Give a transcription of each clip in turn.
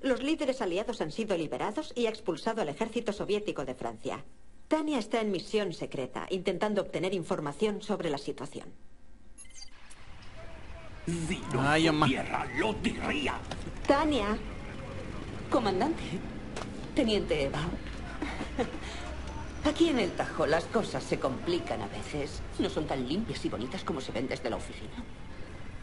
Los líderes aliados han sido liberados y ha expulsado al ejército soviético de Francia. Tania está en misión secreta, intentando obtener información sobre la situación. Ay, tierra lo diría. Tania, Comandante, Teniente Eva. Aquí en el Tajo las cosas se complican a veces. No son tan limpias y bonitas como se ven desde la oficina.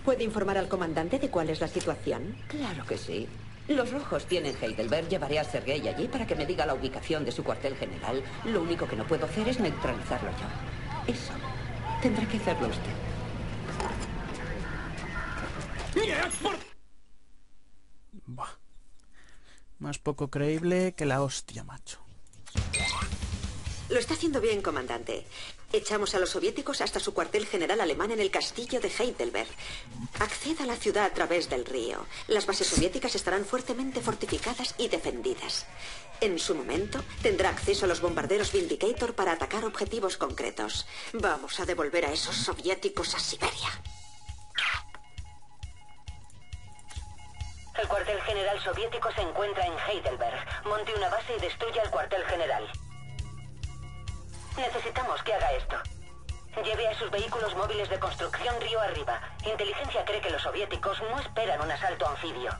¿puede informar al comandante de cuál es la situación? Claro que sí. Los rojos tienen Heidelberg. Llevaré a Sergei allí para que me diga la ubicación de su cuartel general. Lo único que no puedo hacer es neutralizarlo yo. Eso tendrá que hacerlo usted. Más poco creíble que la hostia, macho. Lo está haciendo bien, comandante. Echamos a los soviéticos hasta su cuartel general alemán en el castillo de Heidelberg. Acceda a la ciudad a través del río. Las bases soviéticas estarán fuertemente fortificadas y defendidas. En su momento, tendrá acceso a los bombarderos Vindicator para atacar objetivos concretos. Vamos a devolver a esos soviéticos a Siberia. El cuartel general soviético se encuentra en Heidelberg. Monte una base y destruya el cuartel general. Necesitamos que haga esto. Lleve a sus vehículos móviles de construcción río arriba. Inteligencia cree que los soviéticos no esperan un asalto anfibio.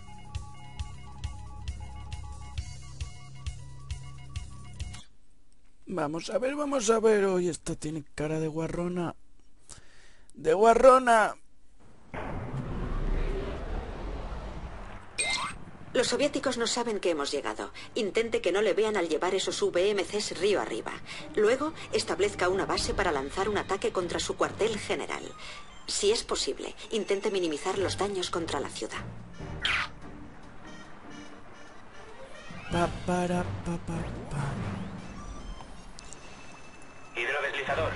Vamos a ver, vamos a ver. Hoy esta tiene cara de guarrona. De guarrona. Los soviéticos no saben que hemos llegado. Intente que no le vean al llevar esos VMCs río arriba. Luego, establezca una base para lanzar un ataque contra su cuartel general. Si es posible, intente minimizar los daños contra la ciudad. Pa, para, pa, pa, pa. Hidrodeslizador.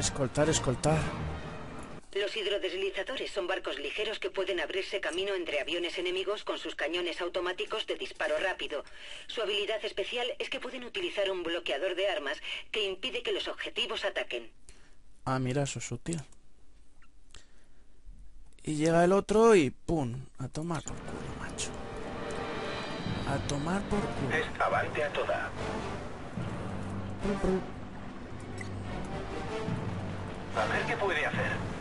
Escoltar, escoltar. Los hidrodeslizadores son barcos ligeros que pueden abrirse camino entre aviones enemigos con sus cañones automáticos de disparo rápido. Su habilidad especial es que pueden utilizar un bloqueador de armas que impide que los objetivos ataquen. Ah, mira, eso es sutil. Y llega el otro y ¡pum! A tomar por culo, macho. A tomar por culo. Es avante a toda. A ver qué puede hacer.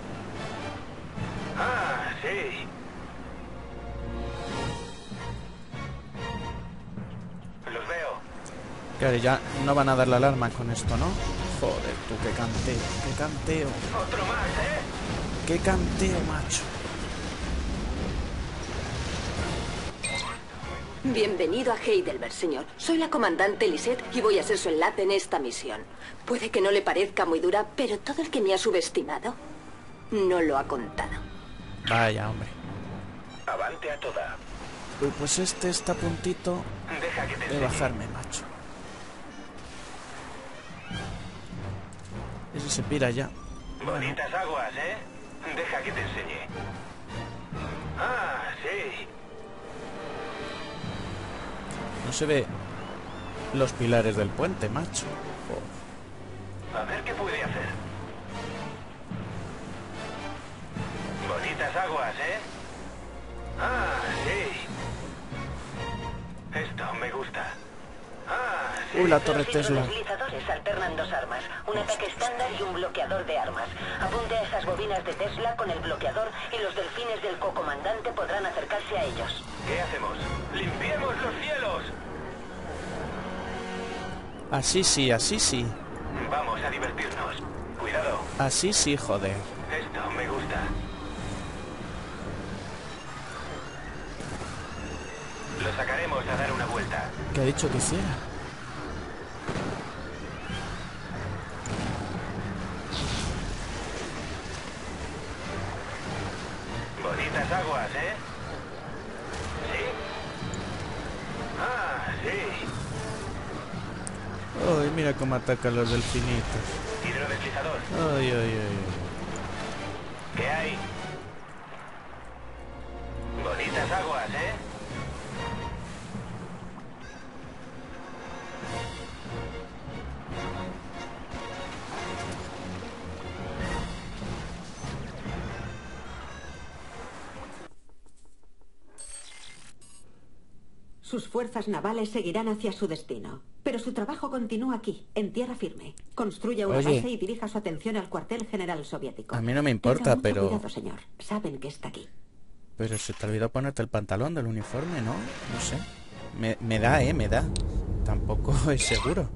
Ah, sí. Los veo. Claro, ya no van a dar la alarma con esto, ¿no? Joder, tú, qué canteo, qué canteo, Otro más, ¿eh? qué canteo, macho. Bienvenido a Heidelberg, señor. Soy la comandante Lisette y voy a ser su enlace en esta misión. Puede que no le parezca muy dura, pero todo el que me ha subestimado no lo ha contado. Vaya, hombre. Avante a toda. Uy, pues este está a puntito Deja que te de enseñe. bajarme, macho. Ese se pira ya. Bonitas aguas, ¿eh? Deja que te enseñe. Ah, sí. No se ve los pilares del puente, macho. A ver qué puede hacer. Bonitas aguas, ¿eh? Ah, sí. Esto me gusta. Ah, sí. Uy, la torre Los Tesla. hidrodeslizadores alternan dos armas, un ataque estándar y un bloqueador de armas. Apunte a esas bobinas de Tesla con el bloqueador y los delfines del co-comandante podrán acercarse a ellos. ¿Qué hacemos? ¡Limpiemos los cielos! Así sí, así sí. Vamos a divertirnos. Cuidado. Así sí, joder. Esto me gusta. Lo sacaremos a dar una vuelta. ¿Qué ha dicho que hiciera? Bonitas aguas, ¿eh? ¿Sí? Ah, sí. Ay, mira cómo atacan los delfinitos. Hidrodeslizador. Ay, ay. ay. ¿Qué hay? Sus fuerzas navales seguirán hacia su destino. Pero su trabajo continúa aquí, en tierra firme. Construya una Oye. base y dirija su atención al cuartel general soviético. A mí no me importa, Tenga pero- Cuidado, señor. Saben que está aquí. Pero se te olvidó ponerte el pantalón del uniforme, ¿no? No sé. Me, me da, ¿eh? Me da. Tampoco es seguro.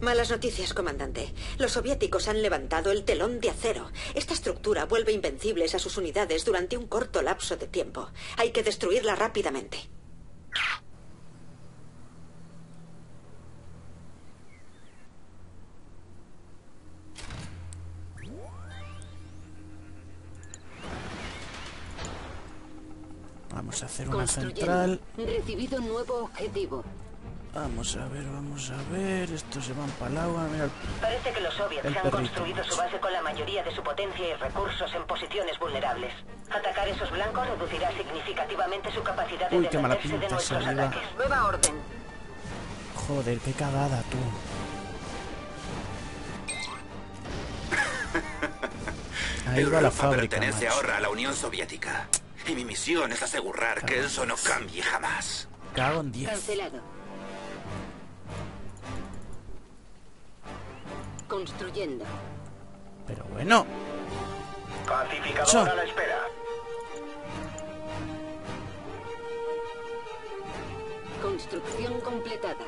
Malas noticias, comandante. Los soviéticos han levantado el telón de acero. Esta estructura vuelve invencibles a sus unidades durante un corto lapso de tiempo. Hay que destruirla rápidamente. Hacer una central. Recibido nuevo objetivo. Vamos a ver, vamos a ver. Estos se van para el agua. Mira, el- Parece que los soviets El han perrito, construido su base con la mayoría de su potencia y recursos en posiciones vulnerables. Atacar esos blancos reducirá significativamente su capacidad de Uy, qué mala de pinta ese nuestros ataques. Nueva orden. Joder, qué cagada, tú. Ahí el va la fábrica. pertenece macho. ahora a la Unión Soviética. Y mi misión es asegurar que eso no cambie jamás. Cago en 10. Cancelado. Construyendo. Pero bueno, Pacificador Cho. a la espera. Construcción completada.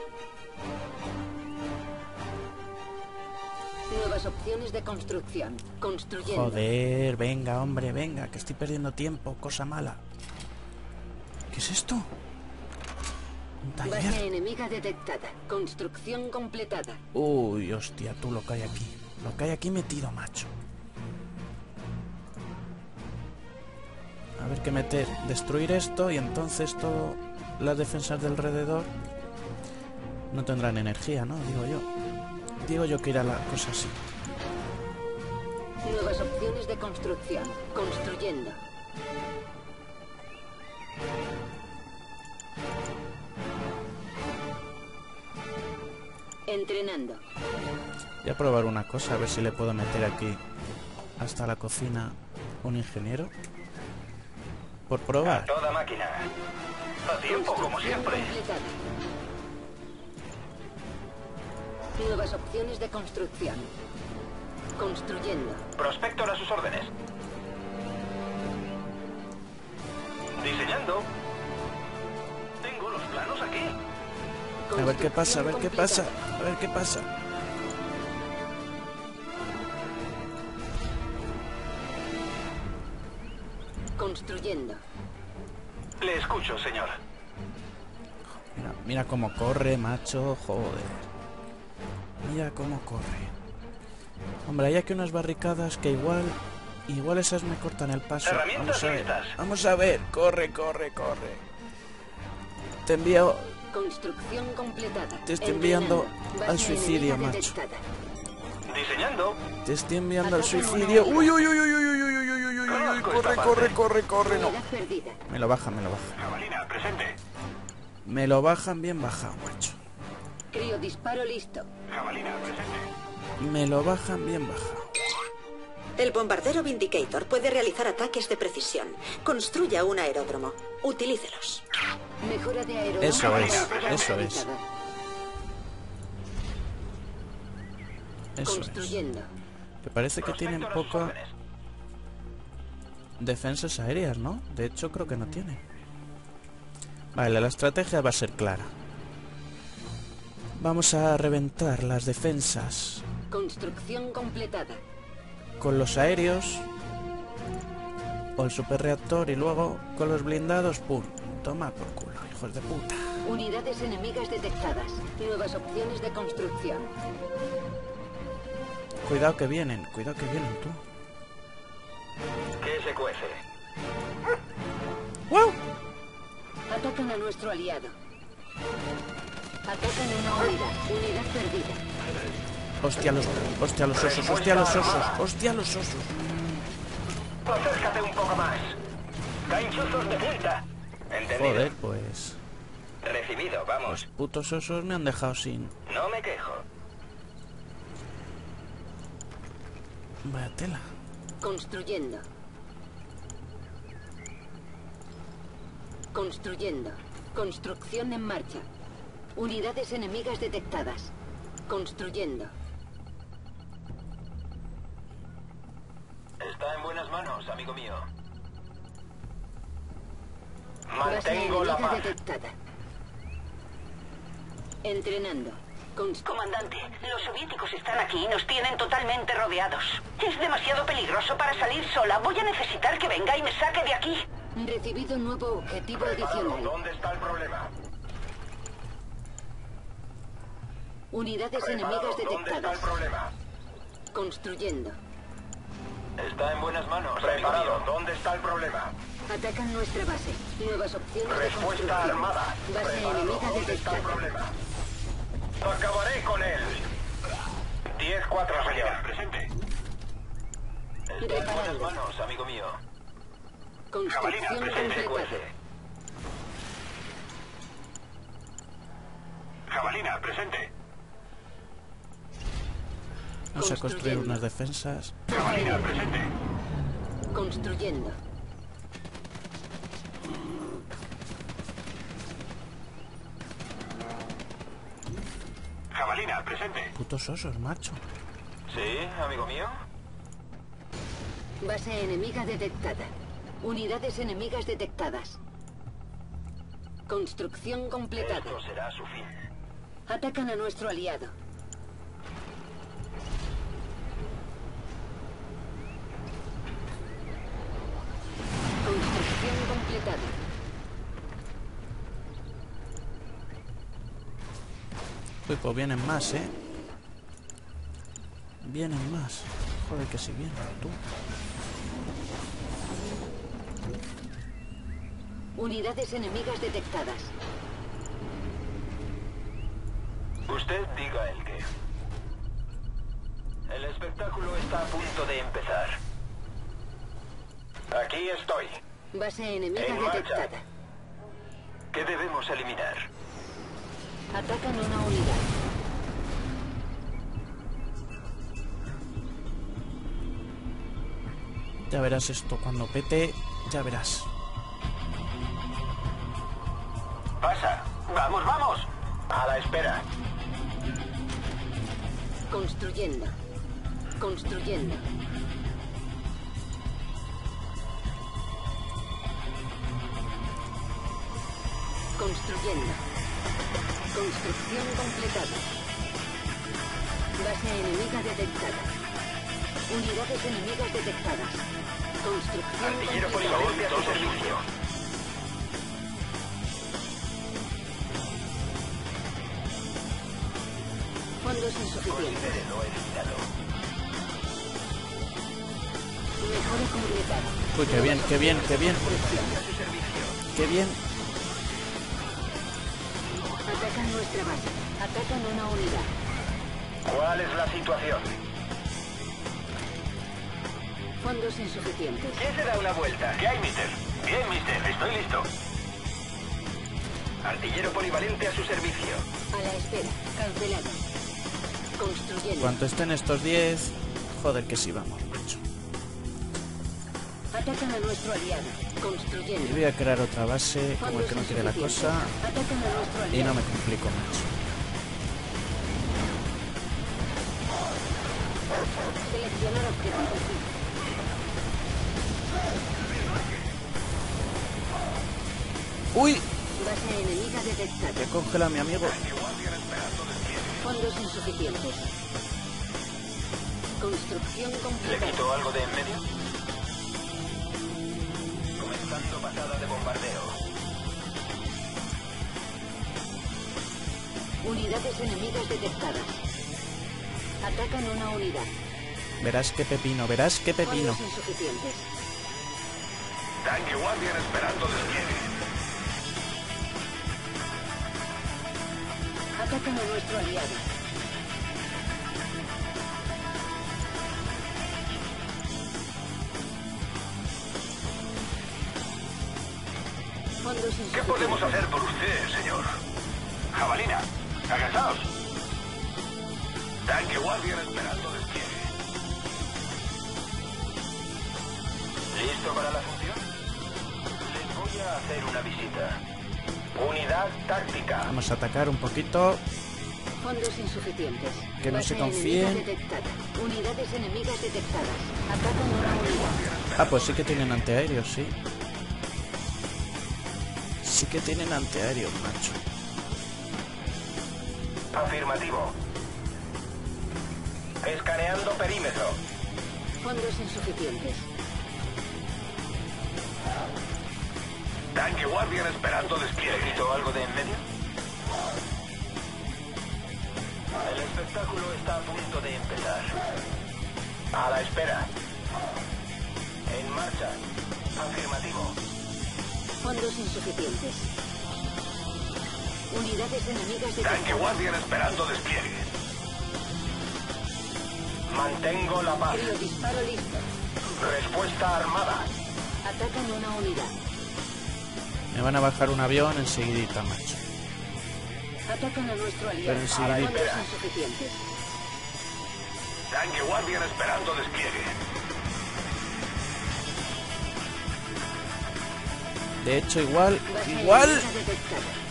Opciones de construcción. Construyendo. joder, venga, hombre, venga, que estoy perdiendo tiempo, cosa mala. ¿Qué es esto? Un Base taller. enemiga detectada. Construcción completada. Uy, hostia, tú lo que hay aquí. Lo que hay aquí metido, macho. A ver qué meter. Destruir esto y entonces todo las defensas del alrededor no tendrán energía, ¿no? Digo yo. Digo yo que irá la cosa así. Nuevas opciones de construcción. Construyendo. Entrenando. Voy a probar una cosa, a ver si le puedo meter aquí hasta la cocina un ingeniero. Por A probar. toda máquina. A tiempo, como siempre. completada. Nuevas opciones de construcción. Construyendo. Prospector a sus órdenes. Diseñando. Tengo los planos aquí. A ver qué pasa, a ver qué pasa, a ver qué pasa. Construyendo. Le escucho, señor. Mira, mira cómo corre, macho, joder. Mira cómo corre. Hombre, hay aquí unas barricadas que igual... Igual esas me cortan el paso. Herramientas Vamos a ver. Vamos a ver. Corre, corre, corre. Te envío... Construcción completada. Te estoy enviando al suicidio, macho. Diseñando. Te estoy enviando al suicidio. Uy, uy, uy, uy, uy, uy, uy, uy, uy, uy, uy, uy, corre, corre, corre, corre, no. Me lo bajan, me lo. Jabalina, presente. Me lo bajan bien bajado, macho. Crío disparo listo. Jabalina, presente. Me lo bajan bien bajado. El bombardero Vindicator puede realizar ataques de precisión. Construya un aeródromo. Utilícelos. Mejora de aeródromo. Eso es, eso es. Eso es. Que parece que tienen Prospector a sus poco órdenes. defensas aéreas, ¿no? De hecho, creo que no tiene. Vale, la estrategia va a ser clara. Vamos a reventar las defensas Construcción completada. con los aéreos o el superreactor y luego con los blindados, ¡pum! Toma por culo, hijos de puta. Unidades enemigas detectadas. Nuevas opciones de construcción. Cuidado que vienen, cuidado que vienen tú. ¿Qué se cuece? ¡Wow! Atacan a nuestro aliado. Atacan a una unidad. Unidad perdida. Hostia los, hostia los osos, hostia los osos, hostia los osos. Acércate un poco más. Ganchuzos de punta. Entendido. Joder, pues... Recibido, vamos. Putos osos me han dejado sin... No me quejo. Vaya tela. Construyendo. Construyendo. Construcción en marcha. Unidades enemigas detectadas. Construyendo. Está en buenas manos, amigo mío. Mantengo la paz. detectada. Entrenando. Const- Comandante, los soviéticos están aquí y nos tienen totalmente rodeados. Es demasiado peligroso para salir sola. Voy a necesitar que venga y me saque de aquí. Recibido nuevo objetivo Preparado. adicional. ¿Dónde está el problema? Unidades Preparado. enemigas ¿Dónde está el detectadas. problema? Construyendo. Está en buenas manos. Preparado. ¿Dónde está el problema? Atacan nuestra base. Nuevas opciones Respuesta armada. Base Preparado. enemiga ¿Dónde está el problema? Acabaré con él. 10-4, señor. Presente. Está en buenas manos, amigo mío. Construcción completada. Jabalina, presente. Vamos a construir Construyendo. unas defensas. Jabalina, presente. Construyendo. Jabalina, presente. Putos osos, macho. ¿Sí, amigo mío? Base enemiga detectada. Unidades enemigas detectadas. Construcción completada. Esto será su fin. Atacan a nuestro aliado. Construcción Uy, pues vienen más, ¿eh? Vienen más. Joder, que si vienen, tú. Unidades enemigas detectadas. Usted diga el qué. El espectáculo está a punto de empezar. Aquí estoy. Base enemiga En marcha. detectada. ¿Qué debemos eliminar? Atacan una unidad. Ya verás esto. Cuando pete, ya verás. Pasa. Vamos, vamos. A la espera. Construyendo. Construyendo. Construyendo. Construcción completada. Base enemiga detectada. Unidades enemigas detectadas. Construcción Artillero completada. polivalente a su servicio. Fondos insuficientes. Mejora completada. Uy, qué bien, qué bien, qué bien. Qué bien. Atacan nuestra base. Atacan una unidad. ¿Cuál es la situación? Fondos insuficientes. ¿Quién se da una vuelta? ¿Qué hay, mister? Bien, mister. Estoy listo. Artillero polivalente a su servicio. A la espera. Cancelado. Construyendo. Cuanto estén estos 10... Joder, que sí, vamos. Atacan a nuestro aliado. Y Construyendo. voy a crear otra base como el que no quiere la cosa. Atacan a nuestro Y no me complico mucho. Seleccionar objetivo. ¡Uy! Base enemiga detectada. Que congela mi amigo. Fondos insuficientes. Construcción ¿Le completada. quito algo de en medio? Unidades enemigas detectadas. Atacan una unidad. Verás qué pepino, verás qué pepino. Insuficientes. Tanque Guardian esperando despliegue. Atacan a nuestro aliado. ¿Qué podemos hacer por usted, señor? Jabalina, agachaos. Tanque Guardian esperando despliegue. ¿Listo para la función? Les voy a hacer una visita. Unidad táctica. Vamos a atacar un poquito. Fondos insuficientes. Que no se Base confíen. enemiga detectada. Unidades enemigas detectadas. Atacan una unidad. Ah, pues sí que tienen antiaéreos, sí. Sí que tienen antiaéreos, macho. Afirmativo. Escaneando perímetro. Fondos insuficientes. Tanque Guardian esperando despliegue. ¿Quito algo de en medio? El espectáculo está a punto de empezar. A la espera. En marcha. Afirmativo. Fondos insuficientes. Unidades enemigas Tanque detectadas. Guardian esperando despliegue. Mantengo la paz. Disparo listo. Respuesta armada. Atacan una unidad. Me van a bajar un avión enseguidita, macho. Atacan a nuestro aliado. Pero enseguida- Fondos insuficientes. Tanque Guardian esperando despliegue. De hecho, igual, igual...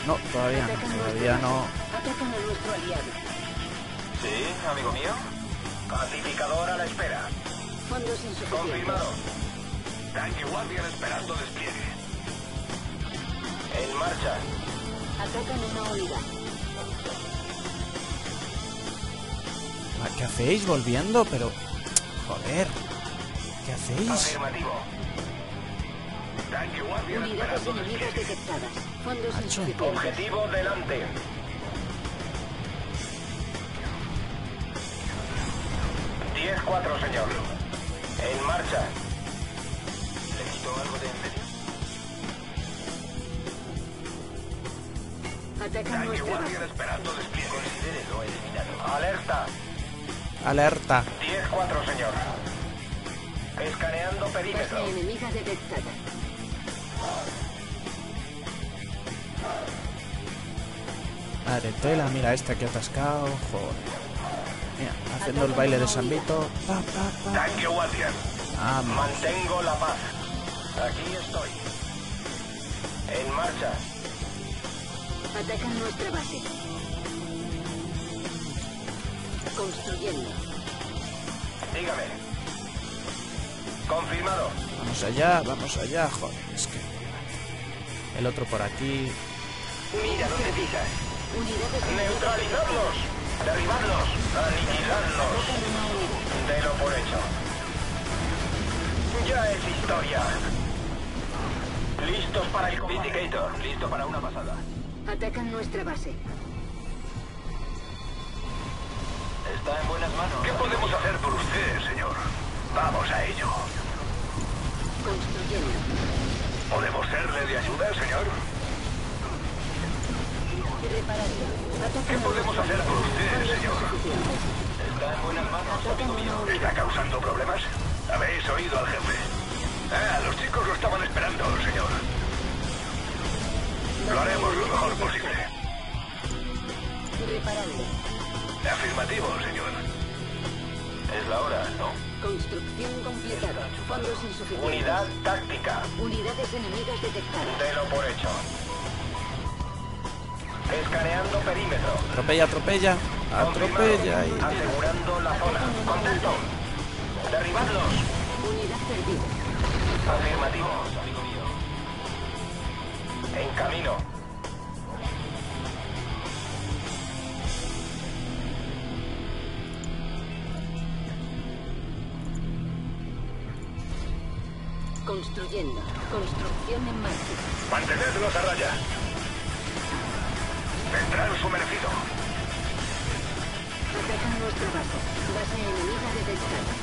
No, todavía no, Atacan todavía nuestro- no. Atacan a nuestro aliado. Sí, amigo mío. Pacificador a la espera. Fondos insuficientes. Confirmado. Tanque Guardian esperando despliegue. En marcha. Atacan una unidad. Ah, ¿Qué hacéis volviendo? Pero... Joder. ¿Qué hacéis? Afirmativo. Tanque Guardian Unidades esperando enemigas detectadas. Fondos insuficientes. Objetivo delante. Diez cuatro, señor. En marcha. ¿Le quito algo de en? Atacan Tanque base. esperando despliegue. Considérelo eliminado. Alerta. Alerta. 10-4, señor. Escaneando perímetro. Base enemiga detectada. Madre tela, mira esta que ha atascado. Joder. Mira, haciendo el baile de San Vito. Pa, pa, pa. Tanque Guardian. Vamos. Mantengo la paz. Aquí estoy. En marcha. Atacan nuestra base. Construyendo. Dígame. Confirmado. Vamos allá, vamos allá. Joder, es que... El otro por aquí. Mira dónde pisas. Neutralizarlos. Derribarlos. Aniquilarlos. Unidad. Delo por hecho. Ya es historia. Listos para el combate. Vindicator, listo para una pasada. Atacan nuestra base. Está en buenas manos. ¿Qué podemos hacer por usted, señor? Vamos a ello. Construyendo. ¿Podemos serle de ayuda, señor? ¿Qué podemos hacer por usted, señor? Está en buenas manos, Atacan una ¿Está causando problemas? ¿Habéis oído al jefe? Ah, los chicos lo estaban esperando, señor. Lo haremos lo mejor posible. Afirmativo, señor. Es la hora, ¿no? Construcción completada. Fondos insuficientes. Unidad táctica. Unidades enemigas detectadas. Delo por hecho. Escaneando perímetro. Atropella, atropella. Atropella y... Asegurando la zona. Contacto. Derribadlos. Unidad perdida. Afirmativo, amigo mío. En camino. Construyendo. Construcción en marcha. Mantenedlos a raya. Vendrán su merecido. Atacan nuestra base. Base enemiga detectada.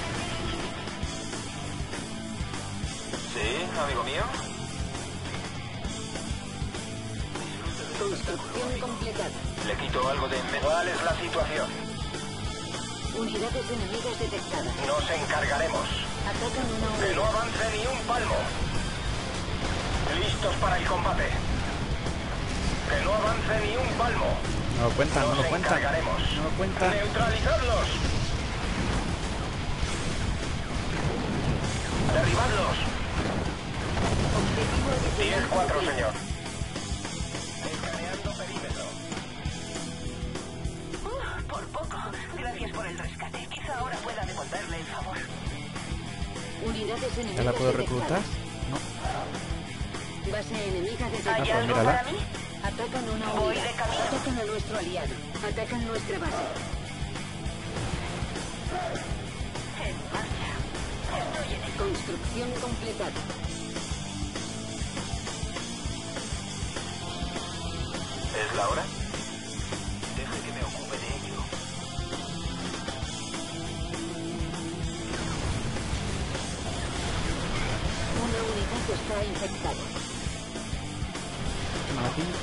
Sí, amigo mío. Construcción completada. Le quito algo de en medio. ¿Cuál es la situación? Unidades enemigas detectadas. Nos encargaremos. Una Que no avance ni un palmo. Listos para el combate. Que no avance ni un palmo. No lo cuenta, no lo cuenta. encargaremos. No lo cuenta. Neutralizarlos. Objetivo adicional 10-4, cumplido. señor. Unidades enemigas ¿Ya la puedo reclutar? No. Base enemiga Ah, detectada. pues algo mírala. para mí? Atacan una Voy unidad. de camino. Atacan a nuestro aliado. Atacan nuestra base. En marcha. Estoy en ello. Construcción completada. ¿Es la hora?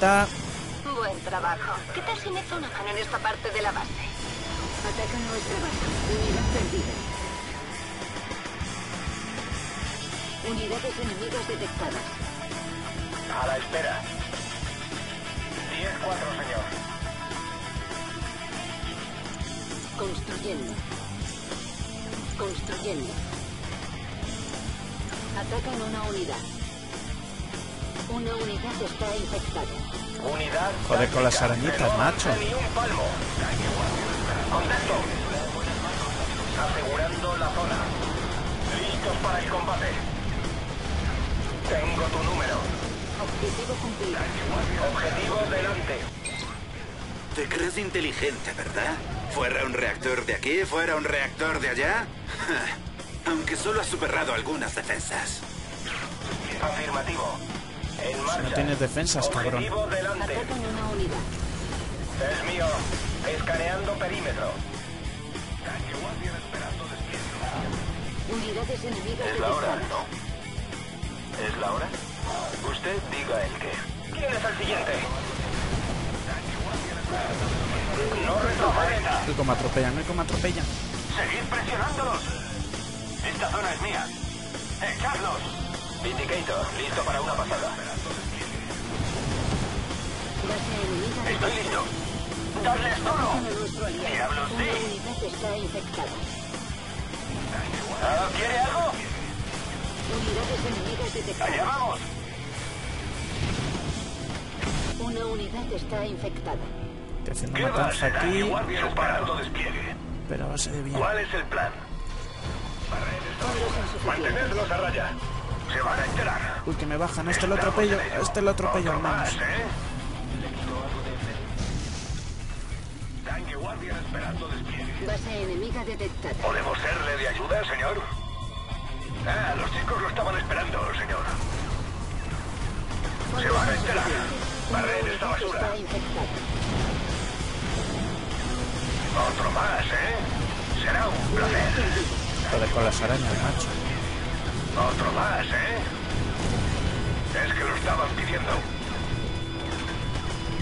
Buen trabajo. ¿Qué tal si meto una mano en esta parte de la base? Atacan nuestra base. Unidad perdida. Unidades enemigas detectadas. A la espera. 10-4, señor. Construyendo. Construyendo. Atacan una unidad. Una unidad está infectada. Unidad. Joder, con las arañitas, macho. avance Ni un palmo. Contacto. Asegurando la zona. Listos para el combate. Tengo tu número. Objetivo cumplido. Objetivo delante. Te crees inteligente, ¿verdad? Fuera un reactor de aquí, fuera un reactor de allá. Aunque solo has superado algunas defensas. Afirmativo. En marcha. no tienes defensas, cabrón. Objetivo delante. Atacan una unidad. Es mío. Escaneando perímetro. Unidades enemigas Es la hora. ¿no? ¿Es la hora? Usted diga el qué. ¿Quién es el siguiente? No retroceda. Uy, como atropellan, uy, como atropellan. Seguid presionándolos. Esta zona es mía. ¡Echadlos! Vindicator, listo para una pasada. Detectada. listo. ¡Darles duro! A. Diablos, sí. está infectada. Ah, ¿Quiere algo? Unidades enemigas ¡Allá detectadas. vamos! Una unidad está infectada. Estoy haciendo ¿Qué matanza base, aquí, esperando despliegue? pero a base de bien. ¿Cuál es el plan? Mantenerlos a raya. Se van a enterar. Uy, que me bajan. A este lo atropello. A este lo atropello menos. ¿eh? Tanque Guardian esperando despliegue. Base enemiga detectada. ¿Podemos serle de ayuda, señor? Ah, los chicos lo estaban esperando, señor. Se van a enterar. Barren esta basura. Otro más, ¿eh? Será un placer. Joder, con las arañas, macho. Otro más, ¿eh? Es que lo estaban pidiendo.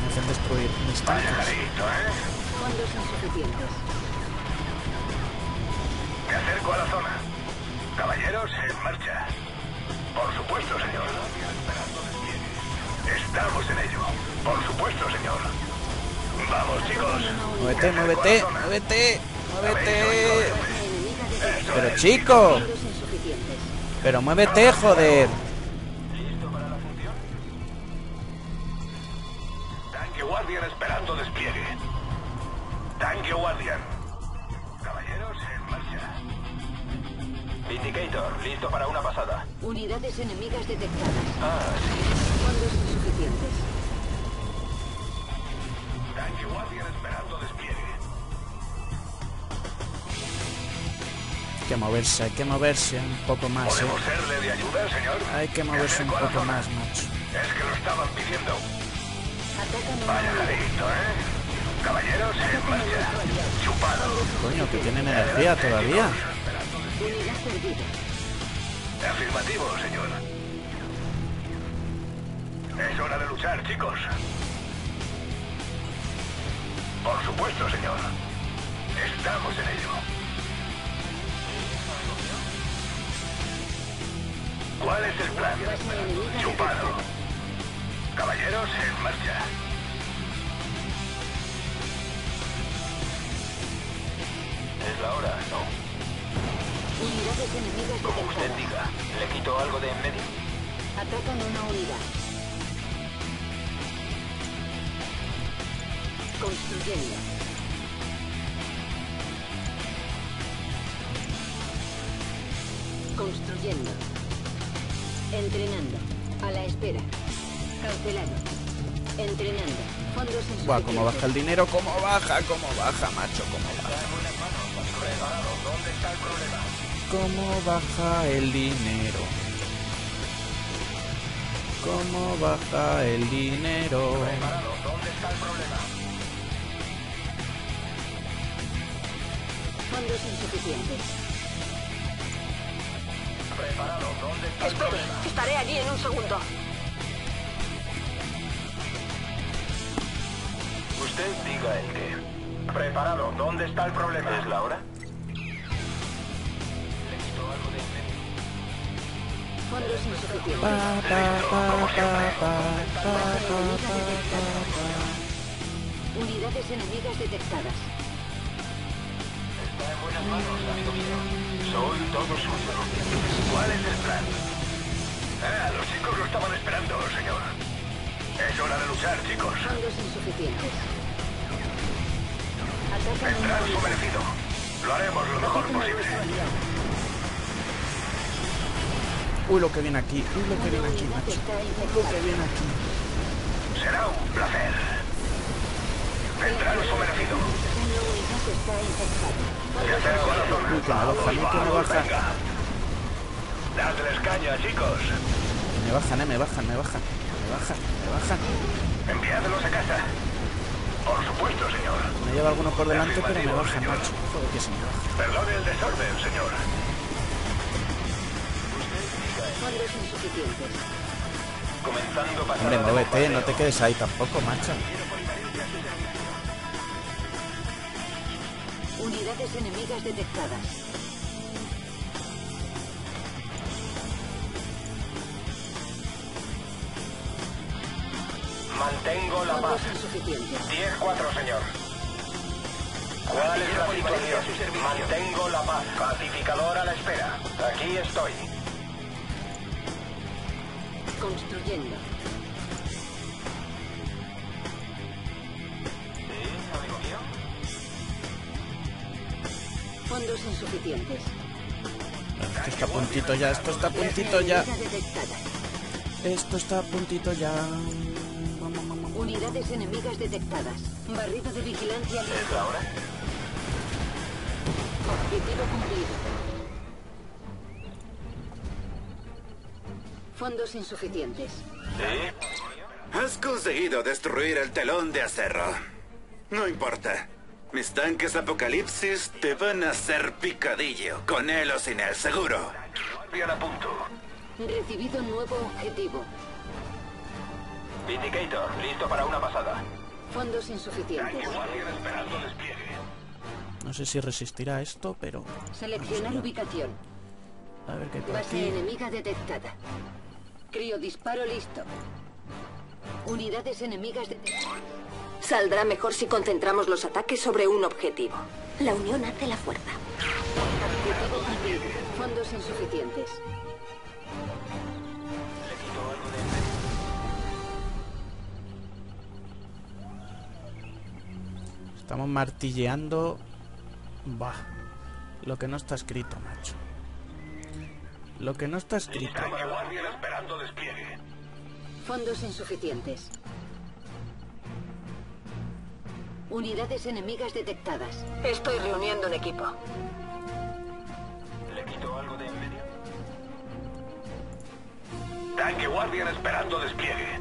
Me hacen destruir mis Vaya tanques. carito, ¿eh? Fondos insuficientes. Me acerco a la zona. Caballeros, en marcha. Por supuesto, señor. Estamos en ello. Por supuesto, señor. Vamos, chicos. Muévete, muévete, muévete, muévete. Pero chico, pero muévete, joder. Tanque Guardian. Caballeros, en marcha. Vindicator, listo para una pasada. Unidades enemigas detectadas. Ah, sí. Fondos insuficientes. Tanque Guardian esperando despliegue. Hay que moverse, hay que moverse un poco más, eh. ¿Podemos serle de ayuda, señor? Hay que moverse un poco más, macho. Es que lo estaban pidiendo. Vaya ¿eh? Caballeros, en marcha. Chupado. Coño, que tienen energía todavía. Afirmativo, señor. Es hora de luchar, chicos. Por supuesto, señor. Estamos en ello. ¿Cuál es el plan? Chupado. Caballeros, en marcha. Es la hora, ¿no? Unidades enemigas Como usted diga. ¿Le quito algo de en medio? Atacan una unidad. Construyendo. Construyendo. Entrenando. A la espera. Cancelado. Entrenando. Fondos en Buah, cómo baja el dinero, cómo baja, cómo baja, macho, cómo baja. Cómo baja el dinero. Cómo baja el dinero. Fondos insuficientes. Espere, estaré allí en un segundo. Usted diga el qué. Preparado. ¿Dónde está el problema? ¿Es la hora? Insuficientes. Unidades enemigas detectadas. Está en buenas manos, amigo mío. Soy todo suyo. ¿Cuál es el plan? Ah, los chicos lo estaban esperando, señor. Es hora de luchar, chicos. Fondos insuficientes. Atacan Entrad sumergido. Lo haremos lo mejor posible. Uy, lo que viene aquí, uy, lo que viene aquí, macho. Lo que viene aquí. Será un placer. Tendrán su merecido. Uy, que me baja, uy, que me baja. Venga. Dadles caña, chicos. Me bajan, eh, me bajan, me bajan. Me bajan, me bajan. Enviádlos a casa. Por supuesto, señor. Me lleva alguno por delante, pero me bajan, macho. Joder, que se me baja. Perdone el desorden, señor. Insuficientes. Comenzando Hombre, muévete, no te quedes ahí tampoco, macho. Unidades enemigas detectadas. Mantengo la paz. Fondos insuficientes. 10-4, señor. ¿Cuál es la situación? Mantengo la paz. Pacificador a la espera. Aquí estoy. Construyendo. Fondos insuficientes. Esto está a puntito ya, esto está a puntito ya. Esto está a puntito ya. Unidades enemigas detectadas. Barrido de vigilancia libre. ¿Es la hora? Objetivo cumplido. Fondos insuficientes. ¿Sí? Has conseguido destruir el telón de acero. No importa. Mis tanques apocalipsis te van a hacer picadillo, con él o sin él, seguro. Bien a punto. Recibido nuevo objetivo. Vindicator, listo para una pasada. Fondos insuficientes. Guardian esperando despliegue. No sé si resistirá esto, pero... Seleccionar ubicación. A ver qué por Base aquí. enemiga detectada. Crío disparo listo. Unidades enemigas detectadas. Saldrá mejor si concentramos los ataques sobre un objetivo. La unión hace la fuerza. Objetivo cumplido. Fondos insuficientes. Estamos martilleando... Bah. Lo que no está escrito, macho. Lo que no está escrito. Guardian esperando despliegue. Fondos insuficientes. Unidades enemigas detectadas. Estoy reuniendo un equipo. ¿Le quito algo de en medio? Tanque Guardian esperando despliegue.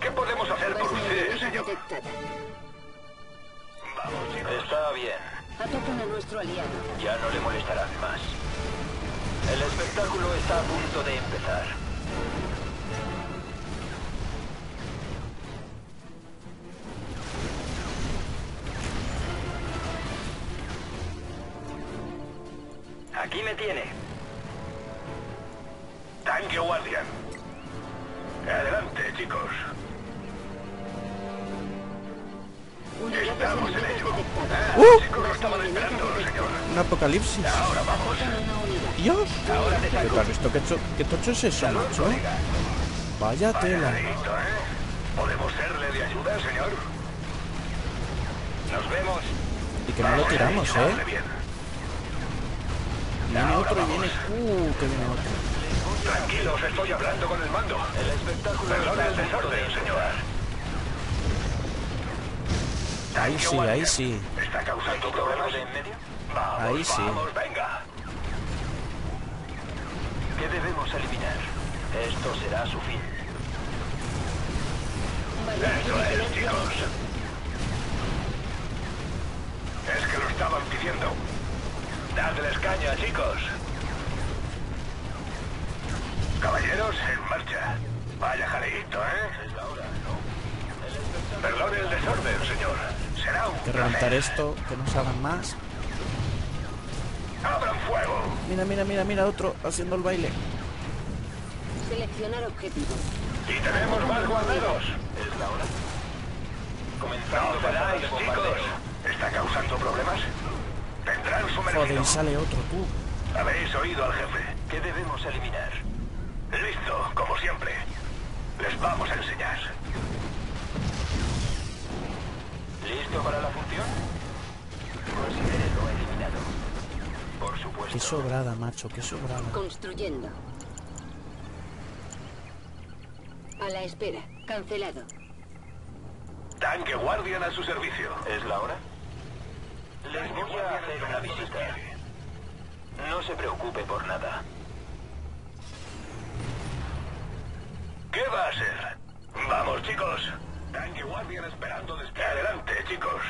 ¿Qué podemos hacer por usted, señor? detectada. Vamos, chicos. Está bien. Atacan a nuestro aliado. Ya no le molestarán más. El espectáculo está a punto de empezar. Aquí me tiene. Apocalipsis. ¡Dios! ¿Pero has visto qué, cho- qué tocho es eso, macho? Vaya tela. ¿Podemos serle de ayuda, señor? Nos vemos. Y que no lo tiramos, ¿eh? Viene otro y viene... Uh, que viene otro. Tranquilos, estoy hablando con el mando. El espectáculo Perdón el desorden, señor. Ahí sí, ahí sí. ¿Está causando problemas en medio? Vamos, Ahí sí. vamos, venga. ¿Qué debemos eliminar? Esto será su fin. Eso es, chicos. Es que lo estaban pidiendo. Dadles caña, chicos. Caballeros, en marcha. Vaya jaleíto, ¿eh? Perdone el desorden, señor. Hay que reventar esto, que no se hagan más. ¡Abran fuego! Mira, mira, mira, mira, otro haciendo el baile. Seleccionar objetivo. Y tenemos más guardados. ¿Es la hora? Comenzando cedáis, de chicos. ¿Está causando problemas? Tendrán su Joder, merecido. y sale otro, tú. Habéis oído al jefe. ¿Qué debemos eliminar? Listo, como siempre. Les vamos a enseñar. ¿Listo para la función? Considérelo eliminado. Por Qué supuesto. sobrada, macho, qué sobrada. Construyendo. A la espera. Cancelado. Tanque Guardian a su servicio. ¿Es la hora? Les voy a hacer una visita. No se preocupe por nada. ¿Qué va a ser? Vamos, chicos. Tanque Guardian esperando despliegue. Adelante, chicos.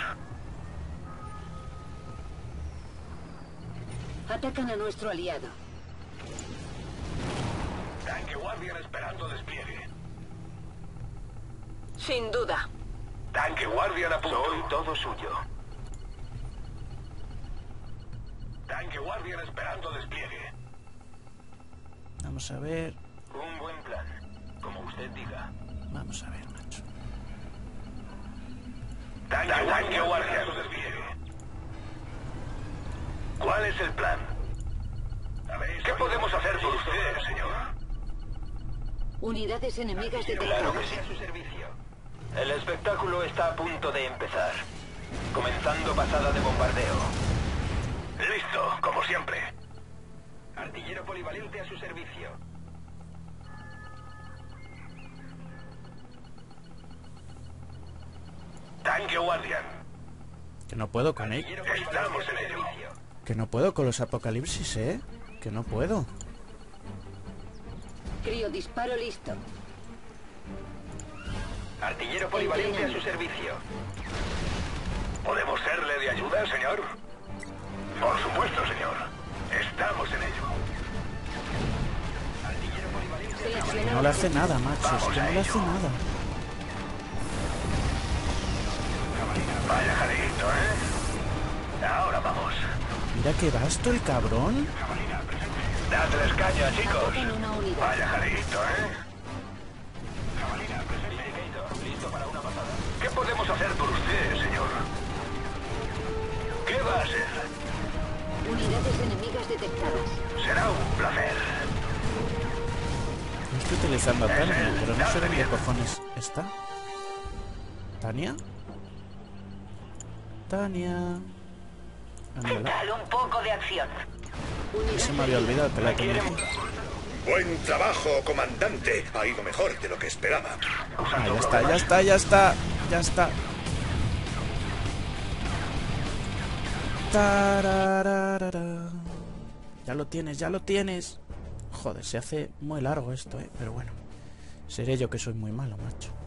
Atacan a nuestro aliado. Tanque Guardian esperando despliegue. Sin duda. Tanque Guardian a punto. Soy todo suyo. Tanque Guardian esperando despliegue. Vamos a ver, Un buen plan. Como usted diga. vamos a ver. Tanque. ¿Cuál es el plan? ¿Qué podemos hacer por usted, señor? Unidades enemigas Claro detectadas. que sí. A su servicio. El espectáculo está a punto de empezar. Comenzando pasada de bombardeo. Listo, como siempre. Artillero polivalente a su servicio. Tanque Guardian. Que no puedo con él. Estamos en ello. Que no puedo con los apocalipsis, ¿eh? Que no puedo. Crío disparo listo. Artillero polivalente a su servicio. ¿Podemos serle de ayuda, señor? Por supuesto, señor. Estamos en ello. Artillero polivalente. No le hace nada, macho. Es que no le hace nada. Vaya jaleito, ¿eh? Ahora vamos. Mira que basto el cabrón. Dadles caña, chicos. Vaya jaleito, ¿eh? Listo para una pasada. ¿Qué podemos hacer por usted, señor? ¿Qué va a ser? Unidades enemigas detectadas. Será un placer. No estoy utilizando a Tania, pero no sé dónde cojones está. ¿Tania? Tania. Ándala. tal un poco de acción? Se me había olvidado que la tenía. Buen trabajo, comandante. Ha ido mejor de lo que esperaba. Ah, ya está, ya está, ya está. Ya está. Tarararara. Ya lo tienes, ya lo tienes. Joder, se hace muy largo esto, eh. Pero bueno. Seré yo que soy muy malo, macho.